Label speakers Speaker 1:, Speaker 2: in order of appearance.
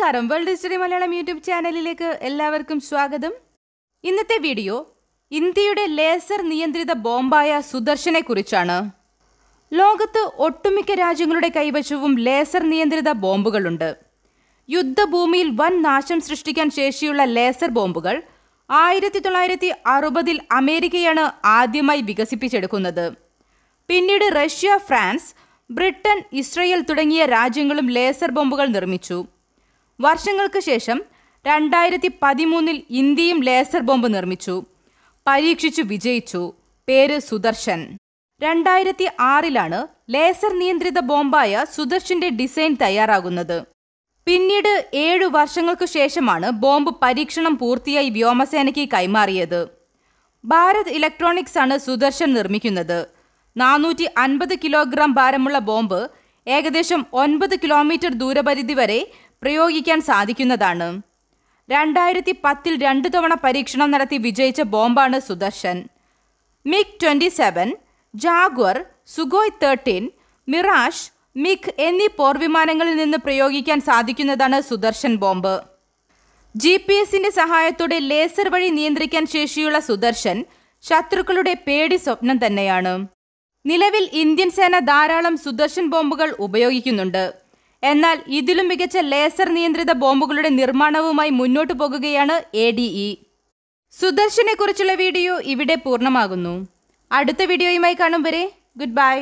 Speaker 1: നമസ്കാരം. World history Malayalam YouTube ചാനലിലേക്ക് എല്ലാവർക്കും സ്വാഗതം. ഇന്നത്തെ വീഡിയോ ഇന്ത്യയുടെ ലേസർ നിയന്ത്രിത ബോംബായ സുദർശനെ കുറിച്ചാണ്. ലോകത്ത് ഒട്ടുമിക്ക രാജ്യങ്ങളുടെ കൈവശവും ലേസർ നിയന്ത്രിത ബോംബുകളുണ്ട്. യുദ്ധഭൂമിയിൽ വൻ നാശം സൃഷ്ടിക്കാൻ ശേഷിയുള്ള ലേസർ ബോംബുകൾ ആയിരത്തി തൊള്ളായിരത്തി അറുപതിൽ അമേരിക്കയാണ് ആദ്യമായി വികസിപ്പിച്ചെടുക്കുന്നത്. പിന്നീട് റഷ്യ ഫ്രാൻസ് ബ്രിട്ടൻ ഇസ്രയേൽ തുടങ്ങിയ രാജ്യങ്ങളും ലേസർ ബോംബുകൾ നിർമ്മിച്ചു. വർഷങ്ങൾക്ക് ശേഷം രണ്ടായിരത്തി പതിമൂന്നിൽ ഇന്ത്യയും ലേസർ ബോംബ് നിർമ്മിച്ചു. പരീക്ഷിച്ചു വിജയിച്ചു. പേര് സുദർശൻ. രണ്ടായിരത്തി ആറിലാണ് ലേസർ നിയന്ത്രിത ബോംബായ സുദർശന്റെ ഡിസൈൻ തയ്യാറാകുന്നത്. പിന്നീട് ഏഴു വർഷങ്ങൾക്കു ശേഷമാണ് ബോംബ് പരീക്ഷണം പൂർത്തിയായി വ്യോമസേനയ്ക്ക് കൈമാറിയത്. ഭാരത് ഇലക്ട്രോണിക്സ് ആണ് സുദർശൻ നിർമ്മിക്കുന്നത്. നാനൂറ്റി അൻപത് കിലോഗ്രാം ഭാരമുള്ള ബോംബ് ഏകദേശം ഒൻപത് കിലോമീറ്റർ ദൂരപരിധി വരെ പ്രയോഗിക്കാൻ സാധിക്കുന്നതാണ്. രണ്ടായിരത്തി പത്തിൽ രണ്ടു തവണ പരീക്ഷണം നടത്തി വിജയിച്ച ബോംബാണ് Sudarshan. MiG twenty seven Jaguar Sukhoi thirteen Mirage MiG എന്നീ പോർവിമാനങ്ങളിൽ നിന്ന് പ്രയോഗിക്കാൻ സാധിക്കുന്നതാണ് സുദർശൻ ബോംബ്. ജി പി എസിന്റെ സഹായത്തോടെ ലേസർ വഴി നിയന്ത്രിക്കാൻ ശേഷിയുള്ള സുദർശൻ ശത്രുക്കളുടെ പേടി സ്വപ്നം തന്നെയാണ്. നിലവിൽ ഇന്ത്യൻ സേന ധാരാളം സുദർശൻ ബോംബുകൾ ഉപയോഗിക്കുന്നുണ്ട്. എന്നാൽ ഇതിലും മികച്ച ലേസർ നിയന്ത്രിത ബോംബുകളുടെ നിർമ്മാണവുമായി മുന്നോട്ടു പോകുകയാണ് എ ഡി ഇ സുദർശനെക്കുറിച്ചുള്ള വീഡിയോ ഇവിടെ പൂർണമാകുന്നു. അടുത്ത വീഡിയോയുമായി കാണും വരെ. Good bye